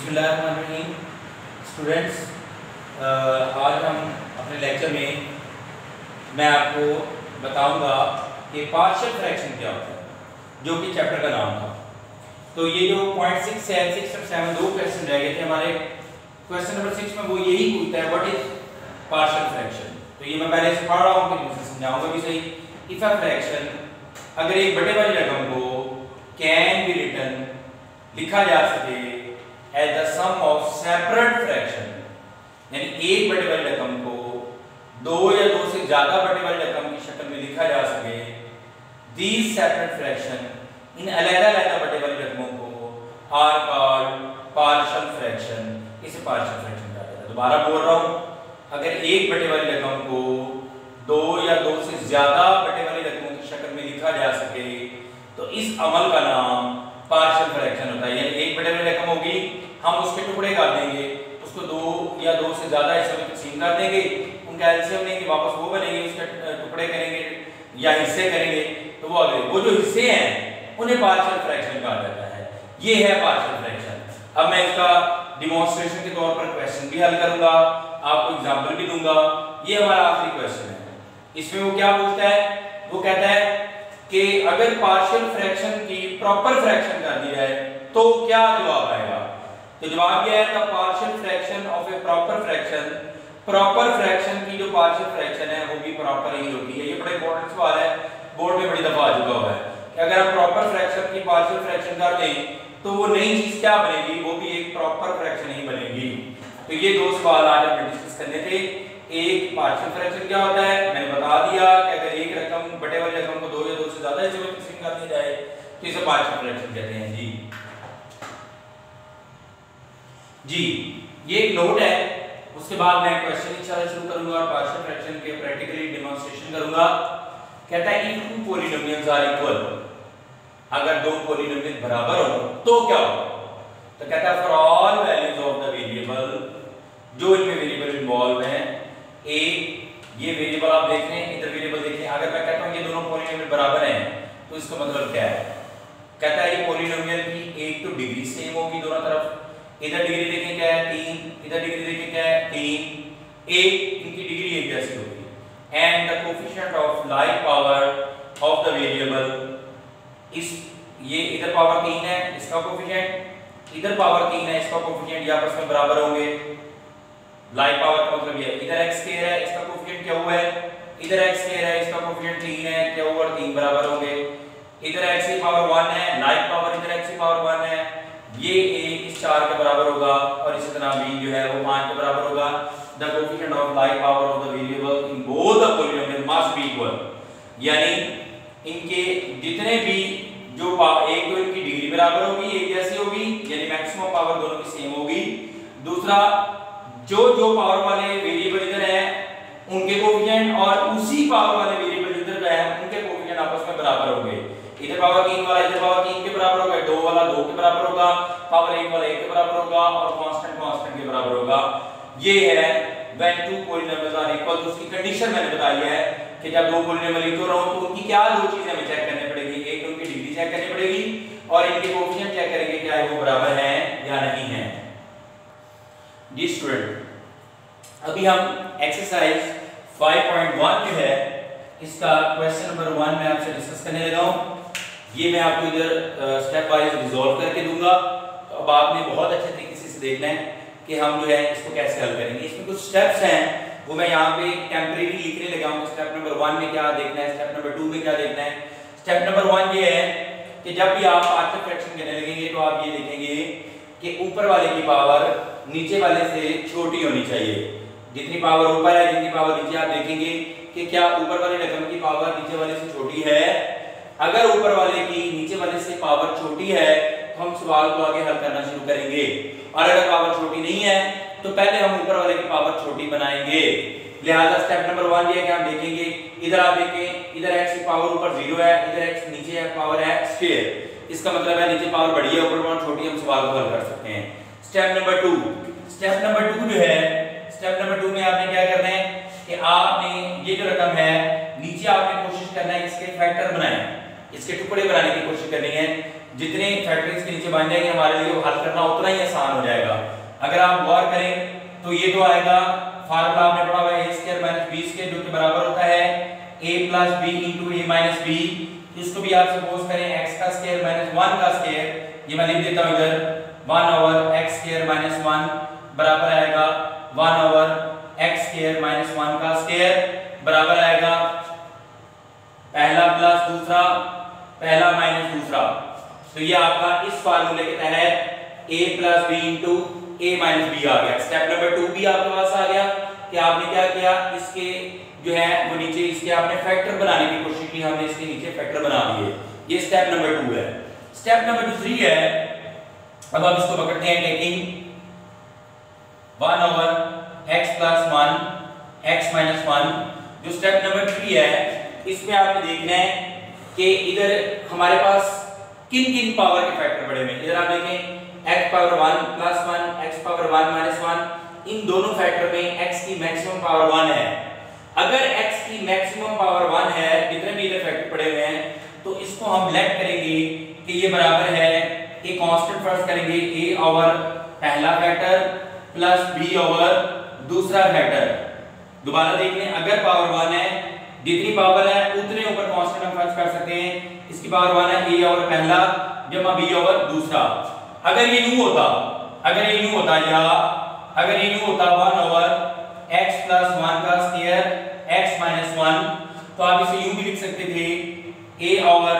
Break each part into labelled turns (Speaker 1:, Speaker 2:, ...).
Speaker 1: बिस्मिल्लाहिर्रहमानिर्रहीम। स्टूडेंट्स आज हम अपने लेक्चर में मैं आपको बताऊँगा कि पार्शियल फ्रैक्शन क्या होता है, जो कि चैप्टर का नाम था। तो ये जो पॉइंट सिक्स है सिक्स और सेवन दो क्वेश्चन रह गए थे हमारे। क्वेश्चन नंबर सिक्स में वो यही पूछता है व्हाट इज़ पार्शियल फ्रैक्शन तो ये मैं पहले पढ़ रहा हूँ, फिर मुझे समझाऊँगा भी सही। इफ़ अ फ्रैक्शन अगर एक बड़े वाली रकम को कैन बी रिटन लिखा जा सके as the sum of separate fraction यानी एक बड़े वाली रकम को दो या दो से ज़्यादा बड़े वाली रकम की शक्ल में लिखा जा सके। दीज सेपरेट फ्रैक्शन इन अलग-अलग बड़े वाली रकमों को आर कॉल्ड पार्शियल फ्रैक्शन इसे पार्शियल फ्रैक्शन कहा जाता है। दोबारा बोल रहा हूँ, अगर एक बटे वाली रकम को दो या दो से ज़्यादा बटे वाली रकमों की शक्ल में लिखा जा सके तो इस अमल का नाम पार्शियल फ्रैक्शन होता है, यानी एक बटे में रकम होगी, हम उसके टुकड़े कर देंगे, उसको दो या दो से ज़्यादा हिस्सों में तकसीम कर देंगे उनका एलसीएम लेंगे, वापस वो बनेंगे, उसके टुकड़े करेंगे, या हिस्से करेंगे तो वो अगले, वो जो हिस्से हैं, उन्हें पार्शियल फ्रैक्शन कहा जाता है। ये है पार्शियल फ्रैक्शन अब मैं इसका डिमॉन्स्ट्रेशन के तौर पर क्वेश्चन भी हल करूँगा, आपको एग्ज़ाम्पल भी दूँगा, ये हमारा आखिरी क्वेश्चन है। इसमें वो क्या पूछता है? वो कहता है कि अगर पार्शियल फ्रैक्शन की प्रॉपर फ्रैक्शन कर दी जाए तो क्या जवाब आएगा? तो जवाब यह है the partial fraction of a proper fraction proper fraction की जो पार्शियल फ्रैक्शन है, वो भी प्रॉपर ही होती है। ये बड़ा इंपॉर्टेंट सवाल है। बोर्ड में बड़ी दफ़ा आ चुका हुआ है कि अगर हम प्रॉपर फ्रैक्शन की पार्शियल फ्रैक्शन कर दें तो वो नई चीज़ क्या बनेगी? वो भी एक प्रॉपर फ्रैक्शन ही बनेगी। तो ये दो सवाल आज हमने डिस्कस करने थे। एक पार्शियल फ्रैक्शन क्या होता है? मैंने बता दिया कि अगर एक रकम, बटे वाली रकम को दो या दो से ज़्यादा हिस्से में तकसीम कर दिया जाए तो इसे पार्शियल फ्रैक्शन कहते हैं। जी। जी, ये एक नोट है। उसके बाद मैं क्वेश्चन इंशाल्लाह शुरू करूँगा और पार्शियल फ्रैक्शन के प्रैक्टिकली डेमोंस्ट्रेशन करूँगा। कहता है if two polynomials are equal अगर दो पॉलीनोमियल बराबर हो तो क्या होगा? तो कहता है for all values of the variable जो इनमें वेरिएबल इन्वॉल्व हैं ए ये वेरिएबल आप देख रहे हैं, इधर वेरिएबल देखिए अगर मैं कहता हूँ ये दोनों पॉलीनोमियल बराबर हैं तो इसका मतलब क्या है? कहता है ये पॉलीनोमियल की एक तो डिग्री सेम होगी दोनों तरफ़। इधर डिग्री देखें क्या है? तीन। इधर डिग्री देखें क्या है? तीन। एक इनकी डिग्री एक जैसी होगी। And the coefficient of like power of the variable इस ये इधर पावर तीन है, इसका कोफिशिएंट इधर पावर तीन है, इसका कोफिशिएंट ये आपस में बराबर होंगे। लाइक पावर का मतलब ये इधर x स्क्वायर है, इसका कोफिशिएंट क्या हुआ है? इधर x स्क्वायर है, इसका कोफिशिएंट 3 है, क्या हुआ? 3 बराबर होंगे इधर x की पावर 1 है लाइक पावर इधर x की पावर 1 है। ये a इस 4 के बराबर होगा और इसी तरह b जो है वो 5 के बराबर होगा। The coefficient of like power of the variable in both the polynomial must be equal यानी इनके जितने भी जो एक तो इनकी डिग्री बराबर होगी, एक जैसी होगी, यानी मैक्सिमम पावर दोनों की सेम होगी। दूसरा जो जो पावर वाले वेरिएबल इधर है, उनके कोफिशिएंट और उसी पावर वाले वेरिएबल इधर है, उनके कोफिशिएंट आपस में बराबर होंगे। इधर पावर 3 वाला, इधर पावर 3 के बराबर होगा, दो वाला दो के बराबर होगा पावर 1 वाला 1 के बराबर होगा और कांस्टेंट कांस्टेंट के बराबर होगा। ये है when two polynomials are equal तो उसकी कंडीशन मैंने बताई है कि जब दो पॉलीनोमियल इक्वल हो तो उनकी क्या दो चीज़ें हमें चेक करनी पड़ेगी? एक उनकी डिग्री चेक करनी पड़ेगी और इनके कोफिशिएंट चेक करेंगे, क्या वो बराबर हैं या नहीं है। जी स्टूडेंट अभी हम एक्सरसाइज 5.1 जो है। इसका क्वेश्चन नंबर वन में आपसे डिस्कस करने लगा हूँ। ये मैं आपको इधर स्टेप वाइज रिजॉल्व करके दूँगा। तो अब आपने बहुत अच्छे तरीके से इसे देखना है कि हम जो है इसको कैसे हल करेंगे। इसमें कुछ स्टेप्स हैं, वो मैं यहाँ पे टेम्परेरी लिखने लगा हूँ। स्टेप नंबर वन में क्या देखना है स्टेप नंबर टू में क्या देखना है। स्टेप नंबर वन ये है कि जब भी आप पार्शियल फ्रैक्शन करने लगेंगे तो आप ये देखेंगे कि ऊपर वाले की पावर नीचे वाले से छोटी होनी चाहिए। जितनी पावर ऊपर है, जितनी पावर नीचे, आप देखेंगे कि क्या ऊपर वाले रकम की पावर नीचे वाले से छोटी है। अगर ऊपर वाले की नीचे वाले से पावर छोटी है तो हम सवाल को आगे हल करना शुरू करेंगे। और अगर पावर छोटी नहीं है तो पहले हम ऊपर वाले की पावर छोटी बनाएँगे। लिहाजा स्टेप नंबर वन ये हम देखेंगे, इधर आप देखें, इधर x की पावर ऊपर ज़ीरो है, इधर x नीचे है पावर है स्क्वायर इसका मतलब है नीचे पावर बड़ी है, ऊपर पावर छोटी हम सवाल को हल कर सकते हैं। Step number two step number two जो है स्टेप नंबर टू में आपने क्या करना है कि आपने ये जो रकम है, नीचे आपने कोशिश करना है इसके फैक्टर बनाए। इसके टुकड़े बनाने की कोशिश करनी है। जितने फैक्टर्स के नीचे बन जाएँगे, हमारे लिए हल करना उतना ही आसान हो जाएगा। अगर आप गौर करें तो ये तो आएगा फार्मूला आपने पढ़ा हुआ है, a square minus b square जो कि बराबर होता है, a plus b into a minus b इसको भी आप सपोज़ करें, x का स्क्वायर माइनस 1 का स्क्वायर ये मैं लिख देता हूँ इधर 1 ओवर x स्क्वायर माइनस 1 बराबर आएगा। 1 ओवर x स्क्वायर माइनस 1 का स्क्वायर बराबर आएगा पहला प्लस दूसरा, पहला माइनस दूसरा। तो ये आपका इस फार्मूले के तहत a plus b into a minus b आ गया। स्टेप नंबर टू भी आपके पास आ गया कि आपने क्या किया? इसके जो है, वो नीचे इसके आपने फैक्टर बनाने की कोशिश की, हमने इसके नीचे फैक्टर बना दिए। ये स्टेप नंबर टू है। स्टेप नंबर टू थ्री है, अब हम इसको पकड़ते हैं taking one over x plus one x minus one जो स्टेप नंबर थ्री है, इसमें आपने देखना है कि इधर हमारे पास किन किन पावर के फैक्टर पड़े हुए इधर आप देखें, x power 1 plus 1 x power 1 minus 1 इन दोनों फैक्टर में x की मैक्सिमम पावर 1 है। अगर x की मैक्सिमम पावर 1 है जितने भी इधर फैक्टर पड़े हुए हैं तो इसको हम लेट करेंगे कि ये बराबर है एक कांस्टेंट फ़र्स्ट करेंगे a ओवर पहला फैक्टर प्लस बी ओवर दूसरा फैक्टर दोबारा देख लें अगर पावर वन है, जितनी पावर है, उतने ऊपर कांस्टेंट हम फ़र्स्ट कर सकते हैं। इसकी पावर वन है a ओवर पहला, जमा b ओवर दूसरा। अगर ये यूँ होता, अगर ये यूँ होता, या अगर ये यूँ होता 1 ओवर x 1 का स्क्वायर x 1 तो आप इसे यूँ भी लिख सकते थे। A ओवर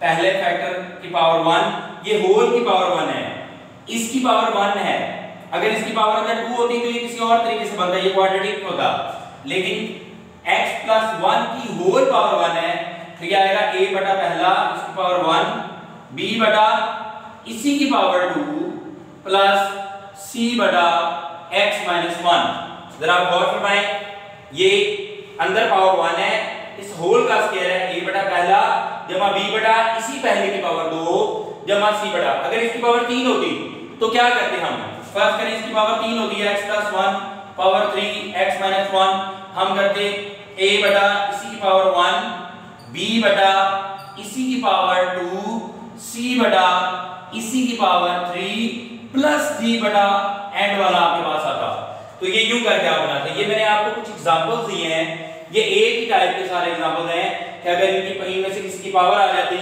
Speaker 1: पहले फैक्टर की पावर वन ये होल की पावर 1 है। इसकी पावर वन है। अगर इसकी पावर अगर 2 होती तो ये किसी और तरीके से बनता, ये क्वाड्रेटिक होता। लेकिन x प्लस वन की होल पावर वन है तो क्या आएगा a बटा पहला इसकी पावर वन b बटा इसी की पावर टू प्लस c बटा x माइनस वन जरा गौर फरमाए, ये अंदर पावर वन है, इस होल का स्क्वायर है, a बटा पहला, जमा b बटा इसी पहले की पावर दो जमा c बटा। अगर इसकी पावर तीन होती तो क्या करते हम? फ़र्स्ट करें, इसकी पावर तीन होती है, x plus one power three x minus one हम करते a बटा इसी की पावर वन b बटा इसी की पावर टू c बटा इसी की पावर थ्री प्लस थ्री बटा एंड वाला आपके पास आता। तो ये यूँ करके आप बनाते ये मैंने आपको कुछ एग्जांपल्स दिए हैं। ये एक ही टाइप के सारे एग्जांपल्स हैं कि अगर इनकी इनमें से किसी की पावर आ जाती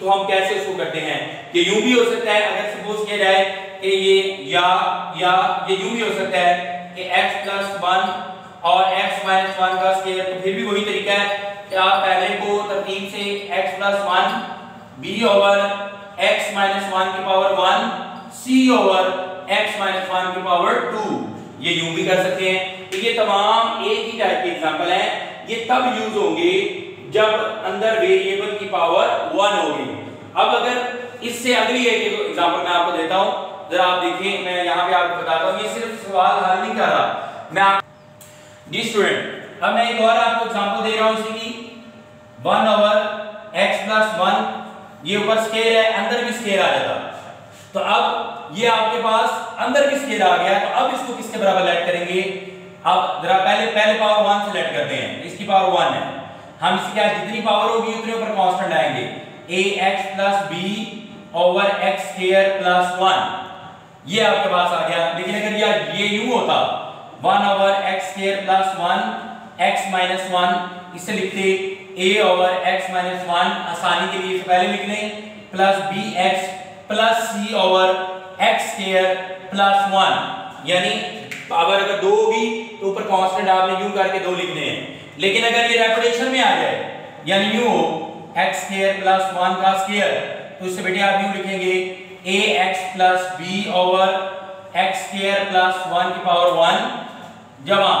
Speaker 1: तो हम कैसे उसको करते हैं? ये यूँ भी हो सकता है, अगर सपोज़ किया जाए कि ये या या, ये यूँ भी हो सकता है कि x प्लस वन और x माइनस वन का स्क्वायर तो फिर भी वही तरीका है कि आप पहले को तरतीब से x plus one b over x minus one की power one c over x minus one की पावर टू ये यूँ भी कर सकते हैं। तो ये तमाम एक ही टाइप के एग्जांपल हैं। ये तब यूज़ होंगे जब अंदर वेरिएबल की पावर वन होगी। अब अगर इससे अगली एक एग्जांपल मैं आपको देता हूँ। जरा आप देखिए मैं यहाँ पे आपको बताता हूँ, ये सिर्फ़ सवाल हल नहीं कर रहा। मैं आप जी स्टूडेंट अब मैं एक और आपको एग्जांपल दे रहा हूँ, इसी one over x plus one ये ऊपर स्केयर है, अंदर भी स्केयर आ जाता। तो अब ये आपके पास अंदर भी स्केयर आ गया तो अब इसको किसके बराबर लेट करेंगे? अब जरा पहले पहले पावर वन से लेट करते हैं। इसकी पावर वन है। हम इसकी क्या जितनी पावर होगी, उतने ऊपर कांस्टेंट आएँगे। A x plus b over x square plus one ये आपके पास आ गया। लेकिन अगर यार ये यूँ होता one over x square plus one x minus one इसे लिखते a over x minus one आसानी के लिए पहले लिख लें plus b x plus c over x square plus one यानी पावर अगर दो होगी तो ऊपर कांस्टेंट आपने यूँ करके दो लिखने हैं। लेकिन अगर ये रेपिटेशन में आ जाए, यानी यूँ हो एक्स स्क्र प्लस वन का स्केयर तो इससे बेटे आप यू लिखेंगे। A x plus b over x square plus one की पावर वन जमा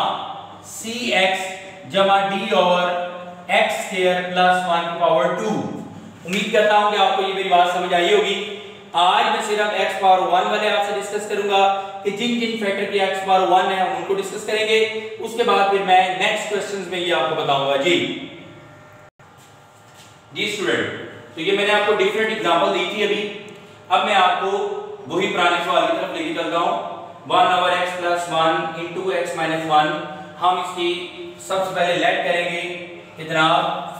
Speaker 1: सी एक्स जमा d over x square plus one की पावर टू उम्मीद करता हूँ कि आपको ये मेरी बात समझ आई होगी। आज मैं सिर्फ़ x पावर वन वाले आपसे डिस्कस करूँगा कि जिन जिन फैक्टर की x पावर वन है, उनको डिस्कस करेंगे। उसके बाद फिर मैं नेक्स्ट क्वेश्चंस में ये आपको बताऊँगा। जी। जी स्टूडेंट तो ये मैंने आपको डिफरेंट एग्जांपल दी थी अभी। अब मैं आपको वही पुराने सवाल की तरफ़ लेके चलता हूँ। One over x plus one into x minus one हम इसकी सबसे पहले लेट करेंगे। इतना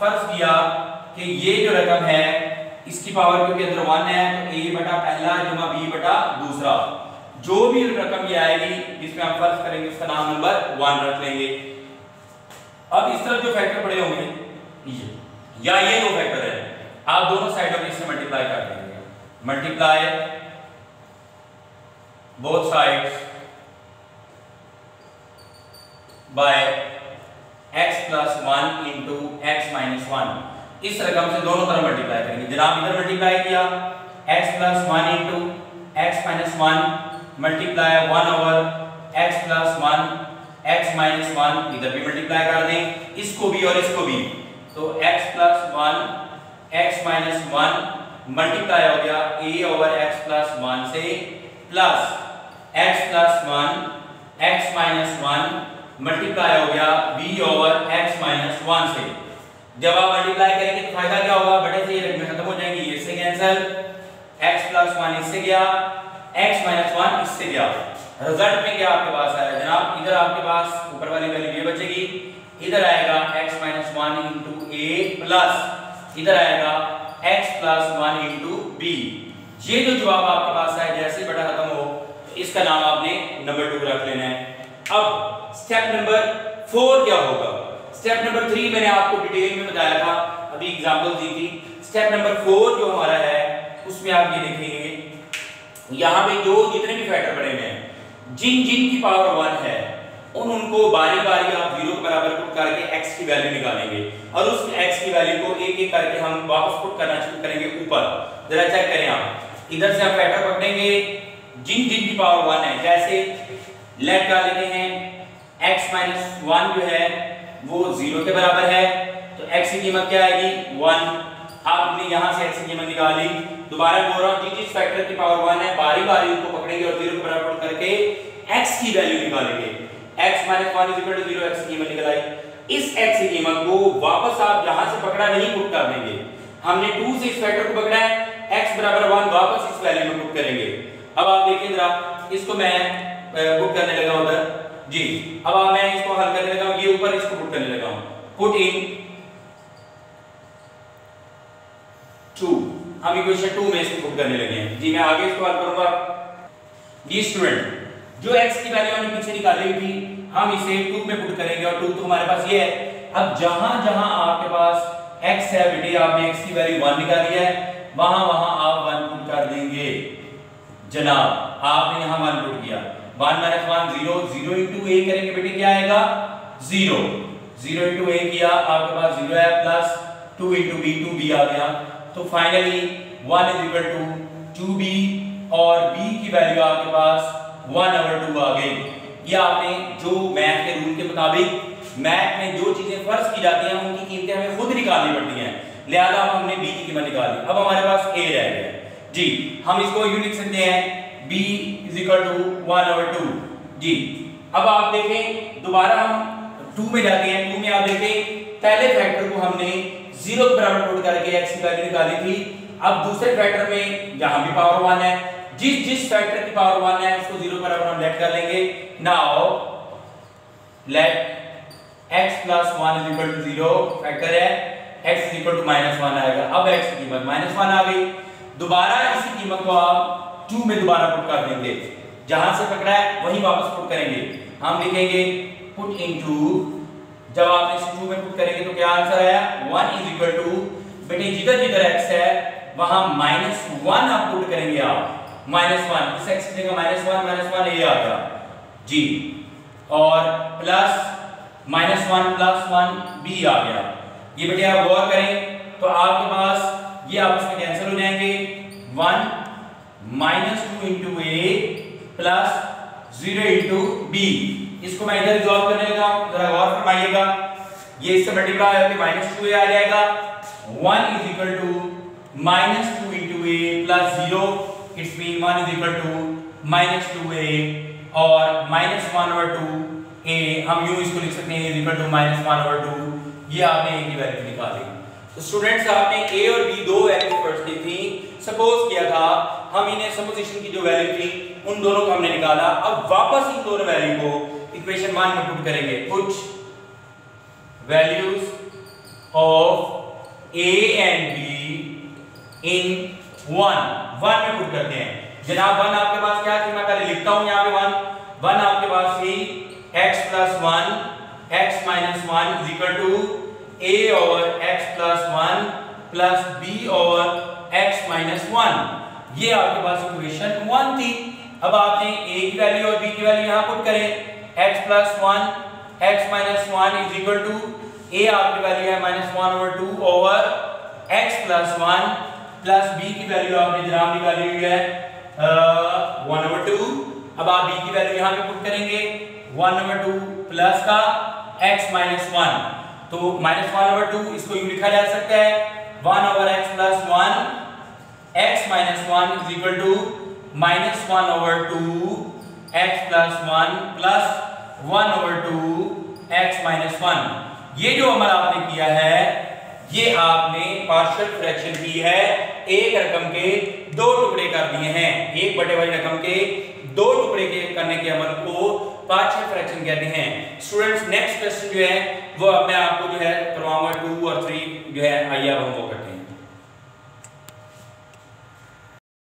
Speaker 1: फ़र्ज़ किया कि ये जो रकम है, इसकी पावर क्योंकि अंदर वन है तो ए बटा पहला जमा बी बटा दूसरा। जो भी रकम ये आएगी, जिसमें हम फ़र्ज़ करेंगे, उसका नाम नंबर वन रख लेंगे। अब इस तरफ़ जो फैक्टर पड़े होंगे, ये। या ये दो फैक्टर है। आप दोनों साइडों में इससे मल्टीप्लाई कर देंगे। Multiply both sides by x plus one into x minus one इस रकम से दोनों तरफ़ मल्टीप्लाई करेंगे। जनाब, इधर मल्टीप्लाई किया। x plus one into x minus one multiply one over x plus one x minus one इधर भी मल्टीप्लाई कर दें। इसको भी और इसको भी। तो x plus one x minus one multiply हो गया a over x plus one से plus x plus one x minus one multiply हो गया b over x minus one से. जब आप मल्टीप्लाई करेंगे तो फ़ायदा क्या होगा? बटे से ये रकमें खत्म हो जाएँगी, ये इससे कैंसिल x प्लस वन इससे गया, x माइनस वन इससे गया. रिज़ल्ट में क्या आपके पास आया जनाब? इधर आपके पास ऊपर वाली वैल्यू ये बचेगी. इधर आएगा x minus one into a plus इधर आएगा x plus one into b ये जो जवाब आपके पास आया जैसे बटा खत्म हो, इसका नाम आपने नंबर टू रख लेना है। अब स्टेप नंबर फोर क्या होगा? स्टेप नंबर थ्री मैंने आपको डिटेल में बताया था, अभी एग्जांपल दी थी। स्टेप नंबर फोर जो हमारा है, उसमें आप ये देखेंगे। यहाँ पे जो जितने भी फैक्टर बने हुए हैं, जिन जिन की पावर वन है उन उनको बारी बारी आप ज़ीरो के बराबर पुट करके x की वैल्यू निकालेंगे। और उस x की वैल्यू को एक एक करके हम वापस पुट करना शुरू करेंगे ऊपर। जरा चेक करें आप। इधर से आप फैक्टर पकड़ेंगे। जिन जिन की पावर वन है, जैसे लेट कर लेते हैं, x माइनस वन जो है, वो ज़ीरो के बराबर है। तो x की कीमत क्या आएगी? वन आपने यहाँ से x की कीमत निकाली। दोबारा बोल रहा हूँ, जिस जिस फैक्टर की पावर वन है बारी बारी उनको पकड़ेंगे और ज़ीरो के बराबर करके x की वैल्यू निकालेंगे। X minus one is equal to zero x की कीमत निकल। आई इस x की कीमत को वापस आप यहाँ से पकड़ा नहीं, पुट कर देंगे। हमने 2 से इस फैक्टर को पकड़ा है, x बराबर 1 वापस इस वैल्यू में पुट करेंगे। अब आप देखिए जरा, इसको मैं पुट करने लगा उधर। जी, अब आप, मैं इसको हल करने लगा ये ऊपर इसको पुट करने लगा हूँ। पुट इन टू हम इक्वेशन टू में इसको पुट करने लगे हैं। जी, मैं आगे इसको हल करूँगा। जी स्टूडेंट जो x की वैल्यू हमने पीछे निकाली थी हम इसे 2 में पुट करेंगे और 2 तो हमारे पास ये है। अब जहाँ जहाँ आपके पास x है, बेटे, आपने x की वैल्यू 1 निकाली है, वहाँ वहाँ आप 1 पुट कर देंगे। जनाब, आपने यहाँ 1 पुट किया। One minus one zero zero into a करेंगे बेटे, क्या आएगा? ज़ीरो ज़ीरो इंटू ए किया, आपके पास ज़ीरो है plus two into b two b आ गया। तो finally one is equal to two two b b की वैल्यू आपके पास वन ओवर टू आ गई। ये आपने जो मैथ के रूल के मुताबिक मैथ में जो चीज़ें फ़र्ज़ की जाती हैं, उनकी कीमतें हमें खुद निकालनी पड़ती हैं। लिहाजा हमने बी की कीमत निकाली अब हमारे पास ए रह गया। जी, हम इसको यूँ लिख सकते हैं। B is equal to one over two जी, अब आप देखें, दोबारा हम टू में जाते हैं। टू में आप देखें, पहले फैक्टर को हमने ज़ीरो के बराबर पुट करके x की वैल्यू निकाली थी। अब दूसरे फैक्टर में जहाँ भी पावर वन है जिस जिस फैक्टर की पावर वन है, उसको ज़ीरो बराबर हम लेट कर लेंगे। Now let x plus one is equal to zero factor है, x is equal to minus one आएगा। अब x की कीमत माइनस वन आ गई। दोबारा इसी कीमत को आप टू में दोबारा पुट कर देंगे। जहाँ से पकड़ा है, वहीं वापस पुट करेंगे। हम लिखेंगे पुट इनटू जब आप इस टू में पुट करेंगे तो क्या आंसर आया? वन इज़ इक्वल टू बेटे जिधर जिधर एक्स है, वहाँ माइनस वन आप पुट करेंगे आप। Minus one. इस एक्स की जगह माइनस वन माइनस वन ये आ गया। जी। और plus minus one, plus one b आ गया। ये बेटे आप गौर करें तो आपके पास ये आपस में कैंसिल हो जाएँगे। One minus two into a plus zero into b इसको मैं इधर रिजॉल्व करने लगा जरा गौर फरमाइएगा। ये इससे मल्टीप्लाई होकर माइनस टू ए आ जाएगा। One is equal to minus two into a plus zero. It's mean one is equal to minus two a और minus one over two a हम यूँ इसको लिख सकते हैं is equal to minus one over two ये आपने ए की वैल्यू निकाली। तो स्टूडेंट्स आपने ए और बी दो वैल्यूज़ फ़र्स्ट दी थी। सपोज़ किया था, हम इन्हें सपोजिशन की जो वैल्यू थी, उन दोनों को हमने निकाला। अब वापस इन दोनों वैल्यू को इक्वेशन वन में पुट करेंगे। कुछ values of a and b in one one में पुट करते हैं। जनाब वन आपके पास क्या थी मैं पहले लिखता हूँ यहाँ पे वन वन आपके पास थी x plus one x minus one is equal to a over x plus one plus b over x minus one ये आपके पास इक्वेशन वन थी। अब आपने a की वैल्यू और b की वैल्यू यहाँ पुट करें। x plus one x minus one is equal to a आपकी वैल्यू है minus one over two over x plus one plus b की वैल्यू आपने जनाब निकाली हुई है वन ओवर टू अब आप b की वैल्यू यहाँ पे पुट करेंगे वन ओवर टू प्लस का x माइनस वन तो माइनस वन ओवर टू इसको यूँ लिखा जा सकता है one over x plus one x minus one is equal to minus one over two x plus one plus one over two x minus one ये जो अमल आपने किया है ये आपने पार्शल फ्रैक्शन की है। एक रकम के दो टुकड़े कर दिए हैं। एक बड़े वाली रकम के दो टुकड़े के करने के अमल को पार्शल फ्रैक्शन कहते हैं। स्टूडेंट्स नेक्स्ट क्वेश्चन जो है, वो मैं आपको जो है करवाऊँगा टू और थ्री जो है, आइए अब हम वो